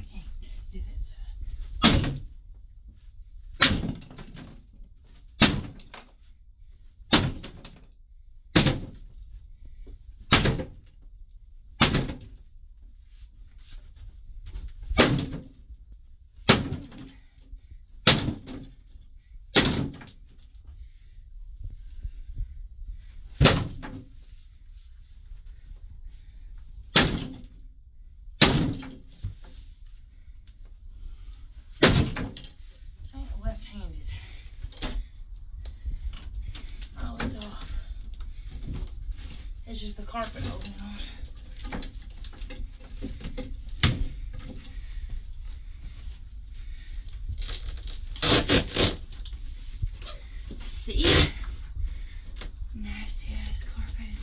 Okay. It's just the carpet holding on. See? Nasty ass carpet.